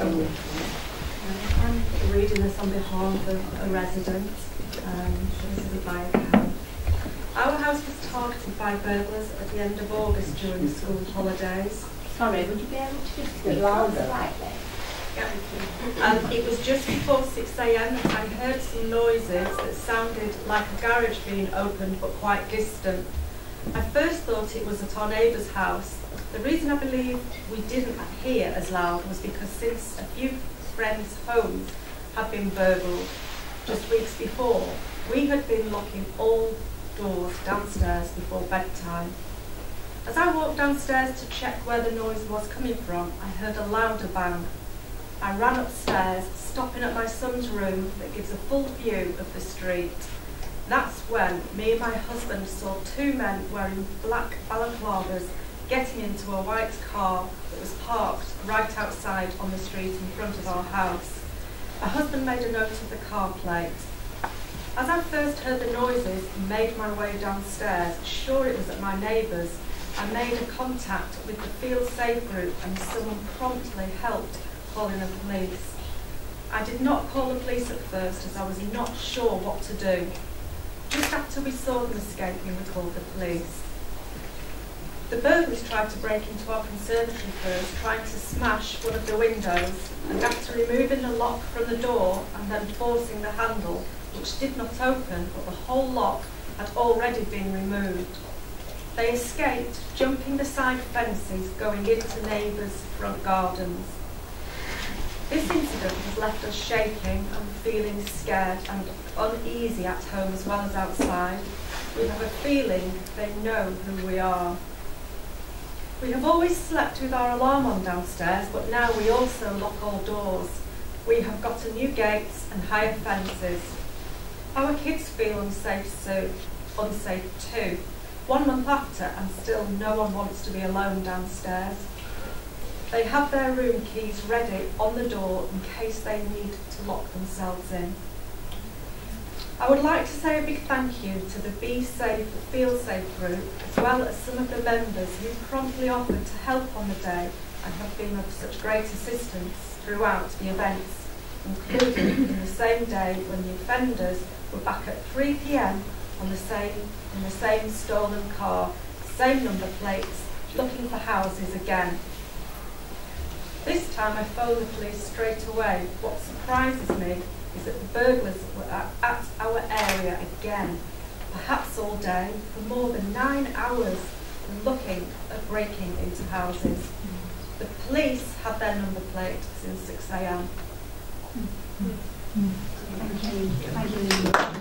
Um, I'm reading this on behalf of a resident. Um, this is by account. Our house was targeted by burglars at the end of August during the school holidays. Sorry, would you be able to just speak louder slightly? And it was just before 6am that I heard some noises that sounded like a garage being opened but quite distant. I first thought it was at our neighbour's house. The reason I believe we didn't hear as loud was because since a few friends' homes had been burgled just weeks before, we had been locking all doors downstairs before bedtime. As I walked downstairs to check where the noise was coming from, I heard a louder bang I ran upstairs, stopping at my son's room that gives a full view of the street. That's when me and my husband saw two men wearing black balaclavas getting into a white car that was parked right outside on the street in front of our house. My husband made a note of the car plate. As I first heard the noises and made my way downstairs, sure it was at my neighbour's, I made a contact with the Feel Safe group and someone promptly helped calling the police. I did not call the police at first as I was not sure what to do. Just after we saw them escaping, we called the police. The burglars tried to break into our conservatory first, trying to smash one of the windows, and after removing the lock from the door and then forcing the handle, which did not open, but the whole lock had already been removed. They escaped, jumping the side fences, going into neighbours' front gardens. Left us shaking and feeling scared and uneasy at home as well as outside. We have a feeling they know who we are. We have always slept with our alarm on downstairs, but now we also lock all doors. We have got a new gates and higher fences. Our kids feel unsafe so unsafe too. One month after and still no one wants to be alone downstairs. They have their room keys ready on the door in case they need to lock themselves in. I would like to say a big thank you to the Be Safe, Feel Safe group, as well as some of the members who promptly offered to help on the day and have been of such great assistance throughout the events, including in the same day when the offenders were back at 3pm on the same, in the same stolen car, same number plates, looking for houses again. This time I phoned the police straight away. What surprises me is that the burglars were at, our area again, perhaps all day, for more than nine hours, looking at breaking into houses. The police had their number plate since 6 a.m. Thank you. Thank you.